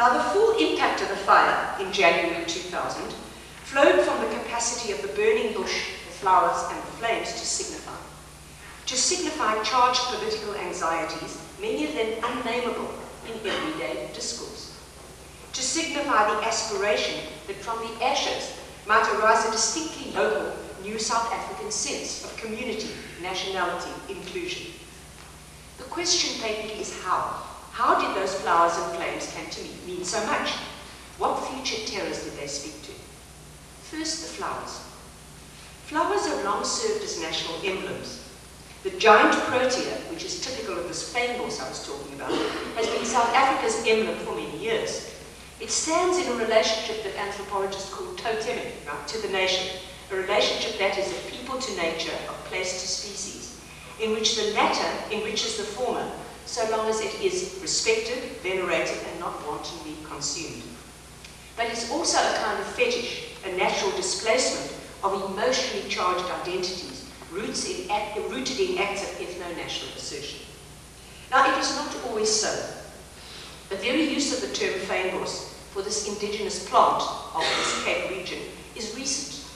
Now, the full impact of the fire in January 2000 flowed from the capacity of the burning bush, the flowers, and the flames to signify. To signify charged political anxieties, many of them unnameable in everyday discourse. To signify the aspiration that from the ashes might arise a distinctly local new South African sense of community, nationality, inclusion. The question patently is how. How did those flowers and flames come to mean so much? What future terrors did they speak to? First, the flowers. Flowers have long served as national emblems. The giant protea, which is typical of this fynbos I was talking about, has been South Africa's emblem for many years. It stands in a relationship that anthropologists call totemic, right, to the nation, a relationship that is of people to nature, of place to species, in which the latter enriches the former, so long as it is respected, venerated, and not wantonly consumed. But it's also a kind of fetish, a natural displacement of emotionally charged identities, roots in act, rooted in acts of ethno-national assertion. Now, it is not always so. The very use of the term fynbos for this indigenous plant of this Cape region is recent.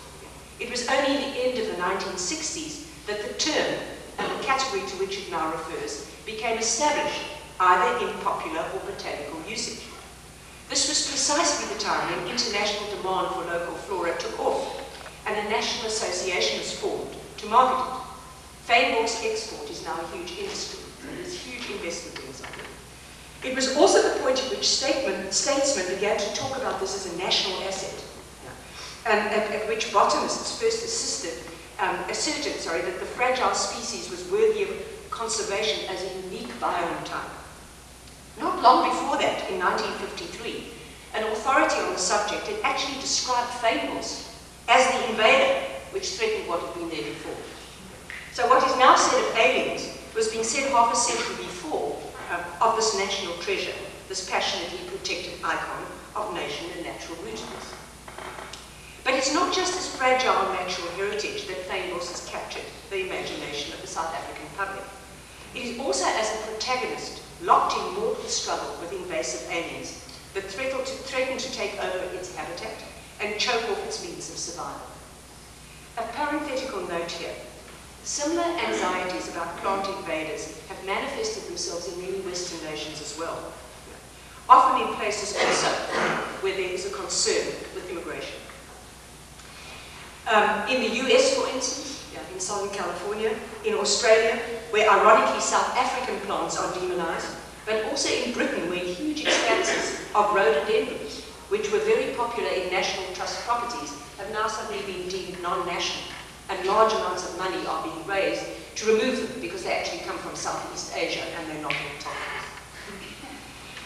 It was only the end of the 1960s that the term, category to which it now refers, became established either in popular or botanical usage. This was precisely the time when international demand for local flora took off and a national association was formed to market it. Fynbos export is now a huge industry, there's huge investment in it. It was also the point at which statesmen began to talk about this as a national asset and at, at which botanists first assisted, um, asserted sorry, that the fragile species was worthy of conservation as a unique biome type. Not long before that, in 1953, an authority on the subject had actually described fynbos as the invader, which threatened what had been there before. So what is now said of aliens was being said half a century before um, of this national treasure, this passionately protected icon of nation and natural rootedness. But it's not just as fragile natural heritage that fynbos has captured the imagination of the South African public. It is also as a protagonist locked in mortal struggle with invasive aliens that threaten to, threaten to take over its habitat and choke off its means of survival. A parenthetical note here. Similar anxieties about plant invaders have manifested themselves in many Western nations as well, often in places also where there is a concern with immigration. Um, in the US, for instance, yeah, in Southern California, in Australia, where ironically South African plants are demonized, but also in Britain, where huge expanses of rhododendrons, which were very popular in national trust properties, have now suddenly been deemed non-national, and large amounts of money are being raised to remove them because they actually come from Southeast Asia and they're not autochthonous.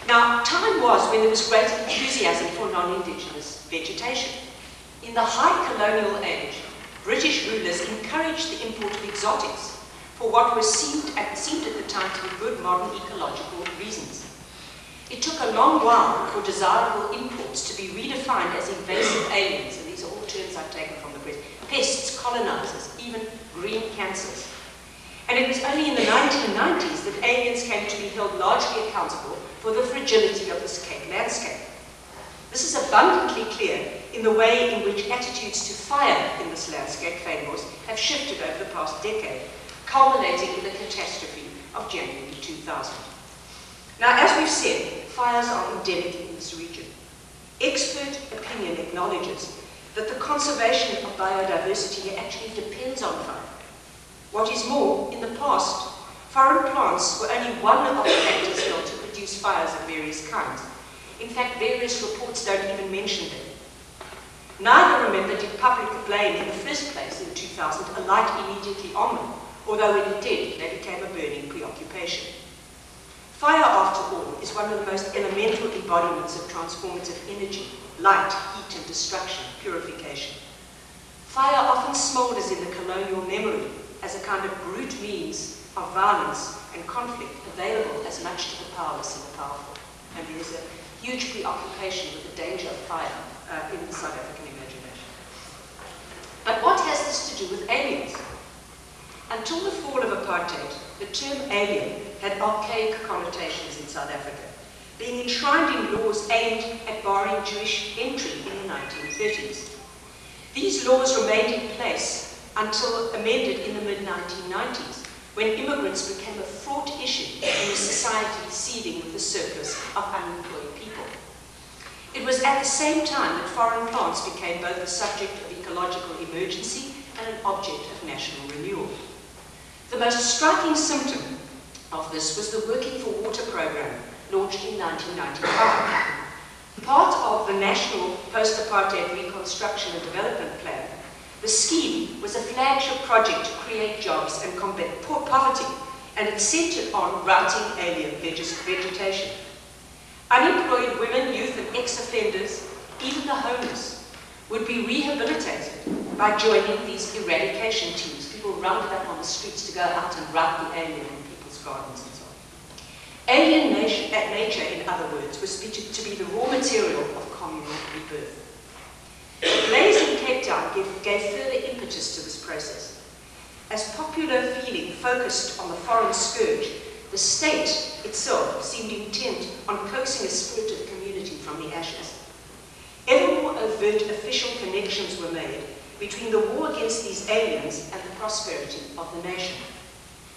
Now, time was when there was great enthusiasm for non-indigenous vegetation. In the high colonial age, British rulers encouraged the import of exotics for what was seemed at, seemed at the time to be good modern ecological reasons. It took a long while for desirable imports to be redefined as invasive aliens, and these are all terms I've taken from the press, pests, colonizers, even green cancers. And it was only in the 1990s that aliens came to be held largely accountable for the fragility of this Cape landscape. This is abundantly clear in the way in which attitudes to fire in this landscape, fynbos, have shifted over the past decade, culminating in the catastrophe of January 2000. Now, as we've said, fires are endemic in this region. Expert opinion acknowledges that the conservation of biodiversity actually depends on fire. What is more, in the past, foreign plants were only one of the factors held to produce fires of various kinds. In fact, various reports don't even mention them. Neither, remember, did public blame in the first place in 2000 alight immediately on them, although when it did, they became a burning preoccupation. Fire, after all, is one of the most elemental embodiments of transformative energy, light, heat and destruction, purification. Fire often smoulders in the colonial memory as a kind of brute means of violence and conflict available as much to the powerless and the powerful. And there is a huge preoccupation with the danger of fire uh, in the South African imagination. But what has this to do with aliens? Until the fall of apartheid, the term alien had archaic connotations in South Africa. being enshrined in laws aimed at barring Jewish entry in the 1930s. These laws remained in place until amended in the mid-1990s, when immigrants became a fraught issue in a society seething with a surplus of unemployed people. It was at the same time that foreign plants became both a subject of ecological emergency and an object of national renewal. The most striking symptom of this was the Working for Water program, launched in 1995. Part of the National Post-Apartheid Reconstruction and Development Plan, the scheme was a flagship project to create jobs and combat poor poverty, and it centered on routing alien vegetation. Unemployed women, youth, and ex-offenders, even the homeless, would be rehabilitated by joining these eradication teams. People rounded up on the streets to go out and rout the alien in people's gardens and so on. Alien nation, nature, in other words, was to be the raw material of communal rebirth. Gave, gave further impetus to this process. As popular feeling focused on the foreign scourge, the state itself seemed intent on coaxing a spirit of community from the ashes. Ever more overt official connections were made between the war against these aliens and the prosperity of the nation.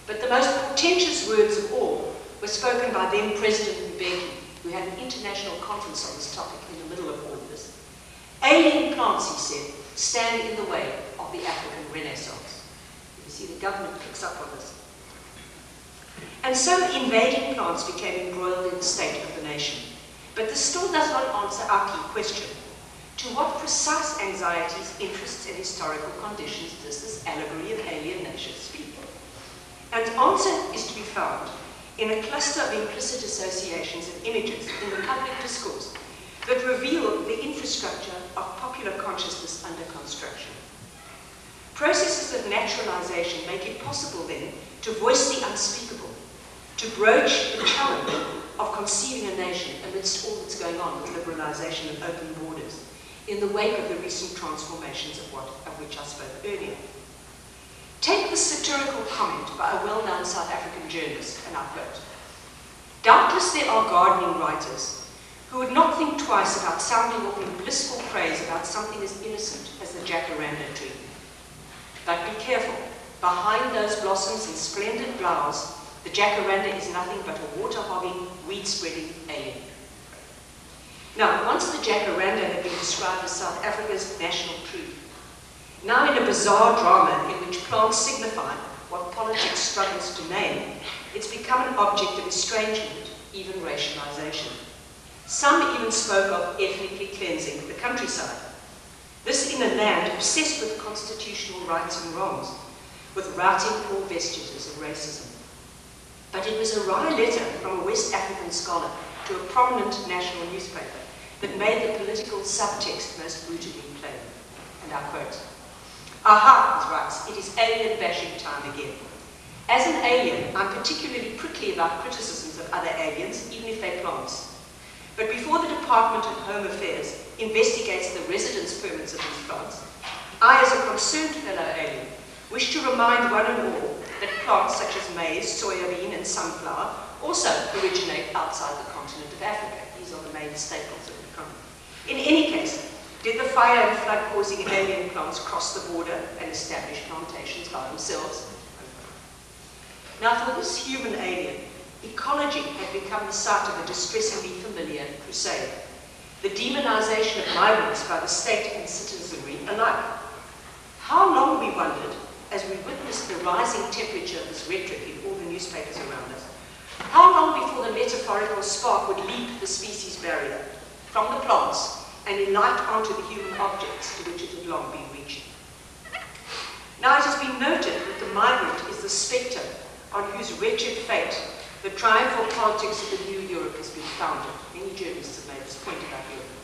But the most portentous words of all were spoken by then President Mbeki, who had an international conference on this topic in the middle of all of this. Alien he said, stand in the way of the African Renaissance. You see, the government picks up on this. And so invading plants became embroiled in the state of the nation. But this still does not answer our key question. To what precise anxieties, interests, and historical conditions does this allegory of alien nature speak? And answer is to be found in a cluster of implicit associations and images in the public discourse that reveal the infrastructure of popular consciousness under construction. Processes of naturalization make it possible then to voice the unspeakable, to broach the challenge of conceiving a nation amidst all that's going on with liberalization and open borders in the wake of the recent transformations of, what, of which I spoke earlier. Take the satirical comment by a well-known South African journalist, and I quote, Doubtless there are gardening writers who would not think twice about sounding off in blissful praise about something as innocent as the jacaranda tree. But be careful. Behind those blossoms and splendid flowers, the jacaranda is nothing but a water-hogging, weed-spreading alien. Now, once the jacaranda had been described as South Africa's national tree, now in a bizarre drama in which plants signify what politics struggles to name, it's become an object of estrangement, even racialization. Some even spoke of ethnically cleansing the countryside. This in a land obsessed with constitutional rights and wrongs, with routing all vestiges of racism. But it was a wry letter from a West African scholar to a prominent national newspaper that made the political subtext most brutally plain. And I quote, Aha, he writes, it is alien bashing time again. As an alien, I'm particularly prickly about criticisms of other aliens, even if they're plants. But before the Department of Home Affairs investigates the residence permits of these plants, I, as a concerned fellow alien, wish to remind one and all that plants such as maize, soybean, and sunflower also originate outside the continent of Africa. These are the main staples of the continent. In any case, did the fire and flood causing alien plants cross the border and establish plantations by themselves? Now, for this human alien, ecology become the site of a distressingly familiar crusade. The demonization of migrants by the state and citizenry alike. How long, we wondered, as we witnessed the rising temperature of this rhetoric in all the newspapers around us, how long before the metaphorical spark would leap the species barrier from the plants and ignite onto the human objects to which it had long been reaching? Now it has been noted that the migrant is the spectre on whose wretched fate the triumph triumphal politics of the new Europe has been founded. Many journalists have made this point about Europe.